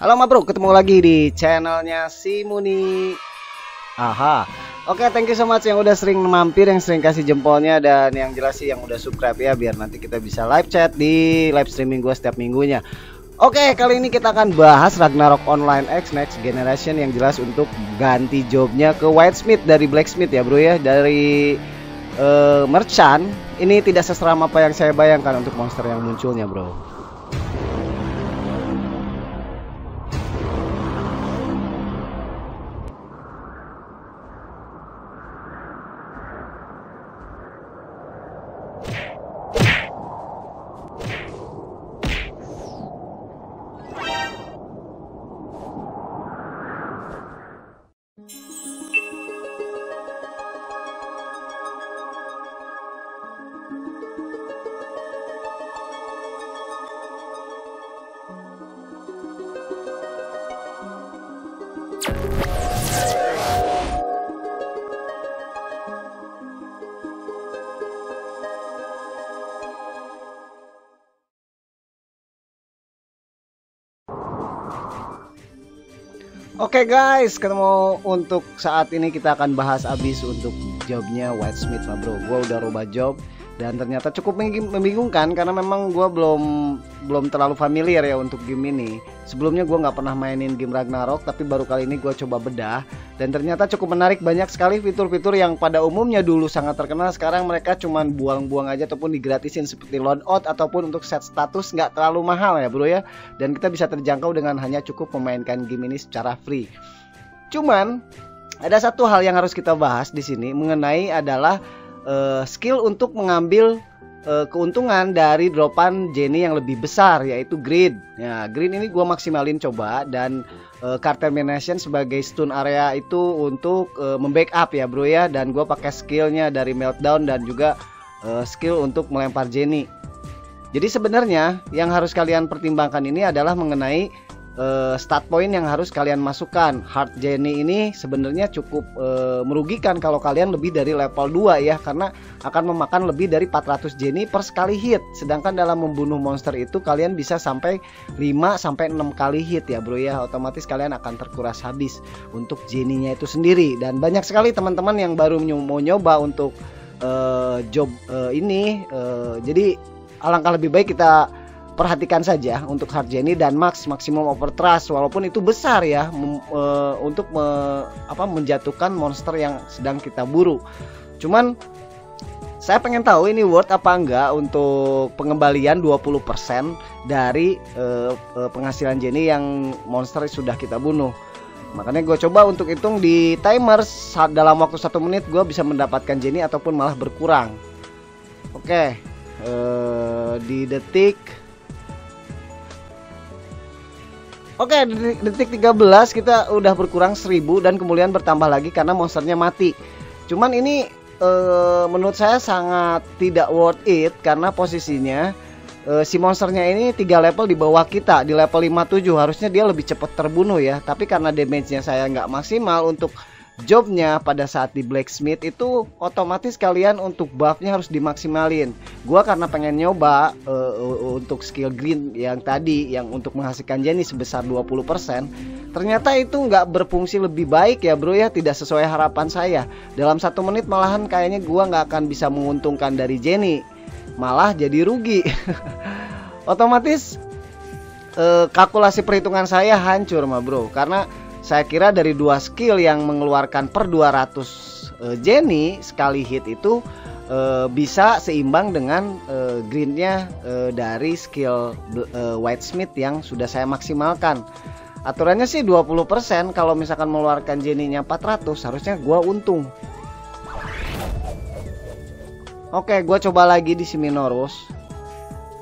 Halo Ma Bro, ketemu lagi di channelnya si Muni. Aha. Oke, thank you so much yang udah sering mampir, yang sering kasih jempolnya dan yang jelas sih yang udah subscribe ya biar nanti kita bisa live chat di live streaming gue setiap minggunya. Oke, kali ini kita akan bahas Ragnarok Online X Next Generation yang jelas untuk ganti jobnya ke Whitesmith dari Blacksmith ya bro ya Dari uh, merchant, ini tidak seseram apa yang saya bayangkan untuk monster yang munculnya bro Oke okay guys, ketemu untuk saat ini kita akan bahas abis untuk jobnya Whitesmith lah bro. Gue udah rubah job dan ternyata cukup membingungkan karena memang gue belum belum terlalu familiar ya untuk game ini. Sebelumnya gue nggak pernah mainin game Ragnarok tapi baru kali ini gue coba bedah. Dan ternyata cukup menarik banyak sekali fitur-fitur yang pada umumnya dulu sangat terkenal sekarang mereka cuman buang-buang aja ataupun digratisin seperti loadout ataupun untuk set status nggak terlalu mahal ya bro ya. Dan kita bisa terjangkau dengan hanya cukup memainkan game ini secara free. Cuman ada satu hal yang harus kita bahas di sini mengenai adalah uh, skill untuk mengambil uh, keuntungan dari dropan Jenny yang lebih besar yaitu green. Ya, green ini gue maksimalin coba dan uh, card termination sebagai stun area itu untuk uh, membackup ya bro ya dan gue pakai skillnya dari meltdown dan juga uh, skill untuk melempar Jenny. Jadi sebenarnya yang harus kalian pertimbangkan ini adalah mengenai uh, start point yang harus kalian masukkan. Hard Jenny ini sebenarnya cukup uh, merugikan kalau kalian lebih dari level 2 ya karena akan memakan lebih dari 400 Jenny per sekali hit. Sedangkan dalam membunuh monster itu kalian bisa sampai 5 sampai 6 kali hit ya, Bro ya. Otomatis kalian akan terkuras habis untuk Jenny-nya itu sendiri dan banyak sekali teman-teman yang baru mau nyoba untuk uh, job uh, ini uh, jadi alangkah lebih baik kita perhatikan saja untuk hard Jenny dan max maksimum overthrust walaupun itu besar ya e, untuk me, apa menjatuhkan monster yang sedang kita buru. Cuman saya pengen tahu ini worth apa enggak untuk pengembalian 20% dari e, e, penghasilan Jenny yang monster sudah kita bunuh. Makanya gue coba untuk hitung di timer saat dalam waktu satu menit gue bisa mendapatkan Jenny ataupun malah berkurang. Oke, e, di detik Oke, detik 13 kita udah berkurang 1000 dan kemudian bertambah lagi karena monsternya mati. Cuman ini e, menurut saya sangat tidak worth it karena posisinya e, si monsternya ini tiga level di bawah kita di level 57 harusnya dia lebih cepat terbunuh ya. Tapi karena damage-nya saya nggak maksimal untuk jobnya pada saat di blacksmith itu otomatis kalian untuk buffnya harus dimaksimalin. Gua karena pengen nyoba uh, untuk skill green yang tadi yang untuk menghasilkan jenis sebesar 20% ternyata itu nggak berfungsi lebih baik ya bro ya. Tidak sesuai harapan saya. Dalam satu menit malahan kayaknya gua nggak akan bisa menguntungkan dari Jenny. Malah jadi rugi. Otomatis uh, kalkulasi perhitungan saya hancur mah bro. Karena saya kira dari dua skill yang mengeluarkan per 200 uh, Jenny sekali hit itu uh, bisa seimbang dengan uh, greennya uh, dari skill uh, Whitesmith yang sudah saya maksimalkan. Aturannya sih 20% kalau misalkan mengeluarkan Jenny-nya 400 harusnya gua untung. Oke, gua coba lagi di si Minoros.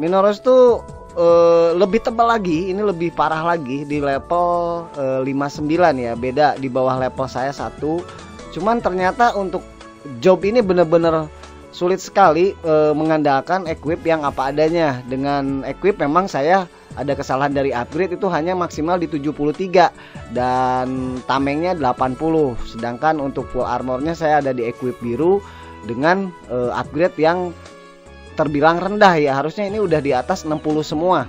Minoros tuh uh, lebih tebal lagi, ini lebih parah lagi di level uh, 59 ya, beda di bawah level saya satu. Cuman ternyata untuk job ini bener-bener sulit sekali uh, mengandalkan equip yang apa adanya. Dengan equip memang saya ada kesalahan dari upgrade itu hanya maksimal di 73 dan tamengnya 80. Sedangkan untuk full armornya saya ada di equip biru dengan uh, upgrade yang terbilang rendah ya. Harusnya ini udah di atas 60 semua.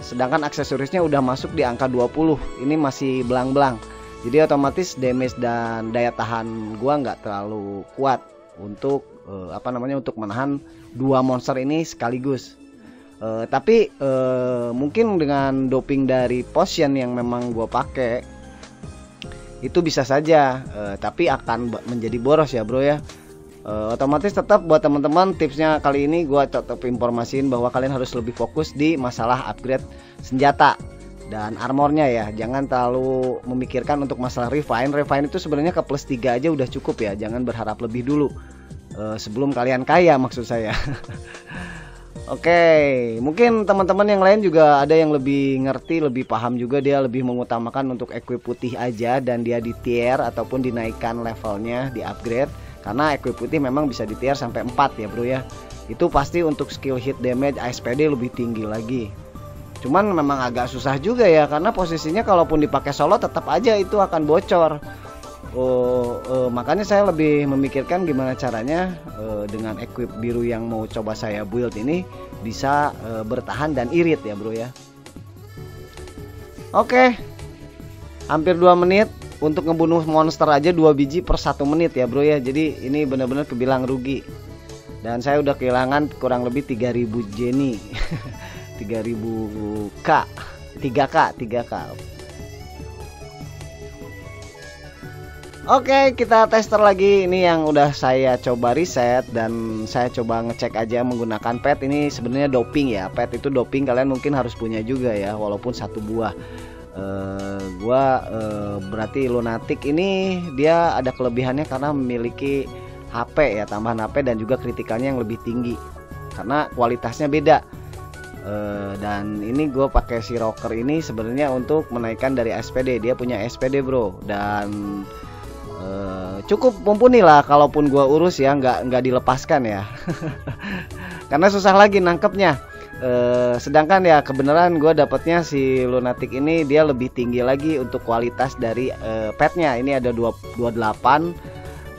Sedangkan aksesorisnya udah masuk di angka 20 ini masih belang-belang. Jadi otomatis damage dan daya tahan gua nggak terlalu kuat untuk uh, apa namanya untuk menahan dua monster ini sekaligus. Uh, tapi uh, mungkin dengan doping dari potion yang memang gua pakai itu bisa saja. Uh, tapi akan menjadi boros ya bro ya uh, otomatis tetap buat teman-teman tipsnya kali ini gue tetap informasiin bahwa kalian harus lebih fokus di masalah upgrade senjata dan armornya ya jangan terlalu memikirkan untuk masalah refine refine itu sebenarnya ke plus 3 aja udah cukup ya jangan berharap lebih dulu uh, sebelum kalian kaya maksud saya Oke, okay. mungkin teman-teman yang lain juga ada yang lebih ngerti, lebih paham juga dia lebih mengutamakan untuk equip putih aja dan dia di tier ataupun dinaikkan levelnya, di upgrade. Karena equip putih memang bisa di tier sampai 4 ya bro ya. Itu pasti untuk skill hit damage ASPD lebih tinggi lagi. Cuman memang agak susah juga ya Karena posisinya kalaupun dipakai solo tetap aja itu akan bocor. Oh, uh, makanya saya lebih memikirkan gimana caranya uh, dengan equip biru yang mau coba saya build ini bisa uh, bertahan dan irit ya bro ya. Oke, hampir 2 menit untuk ngebunuh monster aja dua biji per satu menit ya bro ya. Jadi ini benar-benar kebilang rugi. Dan saya udah kehilangan kurang lebih 3000 Jenny. 3000 K. 3K 3K Oke kita tester lagi. Ini yang udah saya coba riset dan saya coba ngecek aja menggunakan pet. Ini sebenarnya doping ya. Pet itu doping kalian mungkin harus punya juga ya walaupun satu buah uh, gua uh, berarti lunatik ini dia ada kelebihannya karena memiliki HP ya tambahan HP dan juga kritikalnya yang lebih tinggi. Karena kualitasnya beda. Uh, dan ini gue pakai si rocker ini sebenarnya untuk menaikkan dari SPD dia punya SPD bro. Dan cukup mumpuni lah kalaupun gue urus ya nggak nggak dilepaskan ya. Karena susah lagi nangkepnya Uh, sedangkan ya kebenaran gue dapatnya si lunatic ini dia lebih tinggi lagi untuk kualitas dari uh, petnya ini ada 2, 28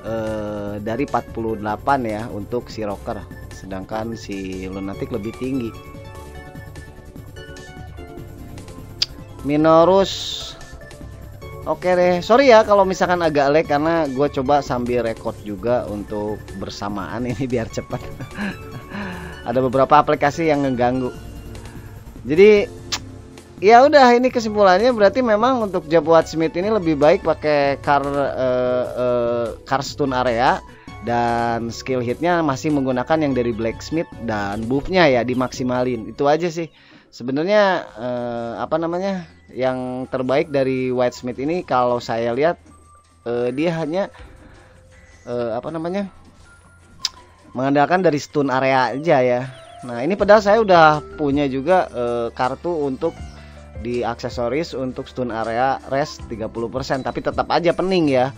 uh, dari 48 ya untuk si rocker. Sedangkan si lunatic lebih tinggi. Minorus. Oke deh, sorry ya kalau misalkan agak lag karena gue coba sambil record juga untuk bersamaan ini biar cepat. ada beberapa aplikasi yang ngeganggu. Jadi ya udah ini kesimpulannya berarti memang untuk Jabuat Smith ini lebih baik pakai car uh, uh, area dan skill hitnya masih menggunakan yang dari blacksmith dan buffnya ya dimaksimalin. Itu aja sih. Sebenarnya uh, apa namanya yang terbaik dari White Smith ini kalau saya lihat uh, dia hanya uh, apa namanya mengandalkan dari stun area aja ya. Nah ini padahal saya udah punya juga uh, kartu untuk di aksesoris untuk stun area rest 30% tapi tetap aja pening ya.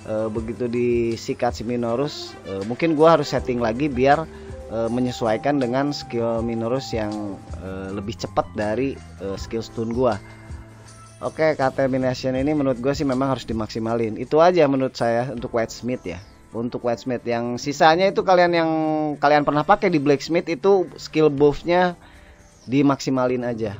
Uh, begitu disikat si Minorus uh, mungkin gua harus setting lagi biar uh, menyesuaikan dengan skill Minorus yang uh, lebih cepat dari uh, skill stun gua. Oke, Contamination ini menurut gue sih memang harus dimaksimalin. Itu aja menurut saya untuk White Smith ya untuk whitesmith yang sisanya itu kalian yang kalian pernah pakai di blacksmith itu skill buffnya dimaksimalin aja.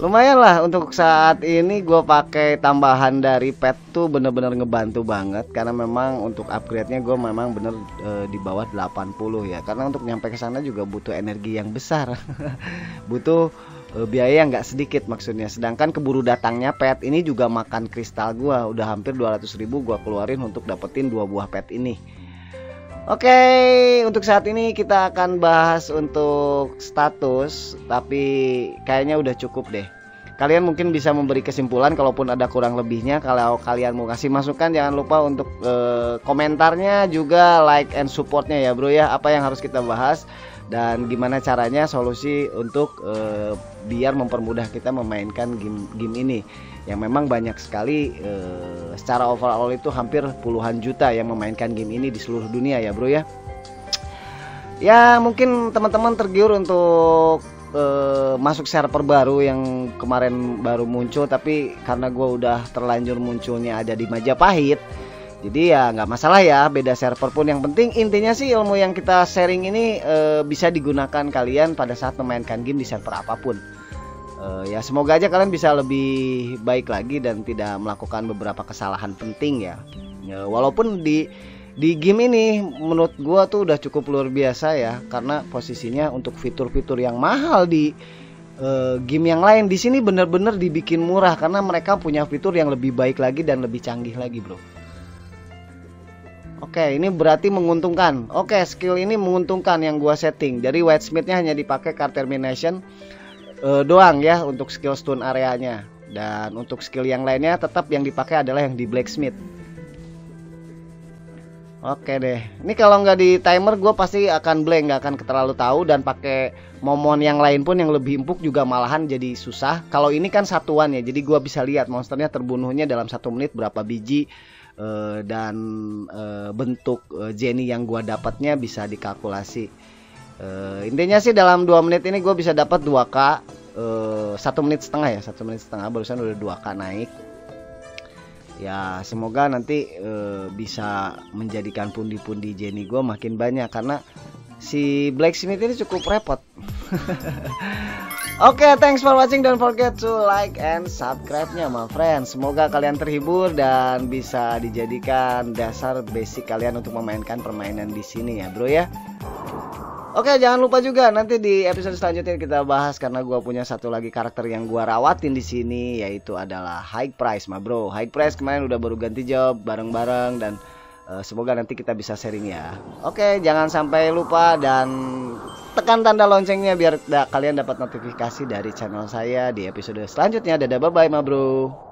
Lumayan lah untuk saat ini gue pakai tambahan dari pet tuh bener-bener ngebantu banget. Karena memang untuk upgrade-nya gue memang bener e, di bawah 80 ya. Karena untuk nyampe ke sana juga butuh energi yang besar. Butuh uh, biaya yang nggak sedikit maksudnya sedangkan keburu datangnya pet ini juga makan kristal gua udah hampir 200 ribu gua keluarin untuk dapetin dua buah pet ini Oke, okay, untuk saat ini kita akan bahas untuk status, tapi kayaknya udah cukup deh. Kalian mungkin bisa memberi kesimpulan, kalaupun ada kurang lebihnya. Kalau kalian mau kasih masukan, jangan lupa untuk uh, komentarnya juga like and supportnya ya, bro ya. Apa yang harus kita bahas? Dan gimana caranya solusi untuk uh, biar mempermudah kita memainkan game game ini. Yang memang banyak sekali uh, secara overall itu hampir puluhan juta yang memainkan game ini di seluruh dunia ya bro ya. Ya mungkin teman-teman tergiur untuk uh, masuk server baru yang kemarin baru muncul tapi karena gue udah terlanjur munculnya ada di Majapahit jadi ya nggak masalah ya beda server pun. Yang penting intinya sih ilmu yang kita sharing ini e, bisa digunakan kalian pada saat memainkan game di server apa pun. E, ya semoga aja kalian bisa lebih baik lagi dan tidak melakukan beberapa kesalahan penting ya, ya walaupun di di game ini menurut gua tuh udah cukup luar biasa ya karena posisinya untuk fitur-fitur yang mahal di uh, game yang lain di sini bener-bener dibikin murah karena mereka punya fitur yang lebih baik lagi dan lebih canggih lagi bro. Oke, ini berarti menguntungkan. Oke, skill ini menguntungkan yang gua setting. Dari white smithnya hanya dipakai card termination uh, doang ya untuk skill stun areanya. Dan untuk skill yang lainnya tetap yang dipakai adalah yang di blacksmith. Oke deh. Ini kalau nggak di timer gue pasti akan blank, nggak akan terlalu tahu dan pakai momon yang lain pun yang lebih empuk juga malahan jadi susah. Kalau ini kan satuan ya, jadi gue bisa lihat monsternya terbunuhnya dalam satu menit berapa biji uh, dan uh, bentuk uh, Jenny yang gue dapatnya bisa dikalkulasi. Uh, intinya sih dalam dua menit ini gue bisa dapat 2k satu menit setengah ya satu menit setengah. Barusan udah 2k naik. Ya semoga nanti e, bisa menjadikan pundi-pundi Jenny gue makin banyak. Karena si Blacksmith ini cukup repot Oke, okay, thanks for watching. Don't forget to like and subscribe-nya, my friends. Semoga kalian terhibur dan bisa dijadikan dasar basic kalian untuk memainkan permainan di sini ya, bro ya. Oke jangan lupa juga nanti di episode selanjutnya kita bahas karena gue punya satu lagi karakter yang gue rawatin di sini yaitu adalah High Price ma bro. High Price kemarin udah baru ganti job bareng-bareng dan semoga nanti kita bisa sharing ya. Oke jangan sampai lupa dan tekan tanda loncengnya biar kalian dapat notifikasi dari channel saya di episode selanjutnya. Dadah bye bye ma bro.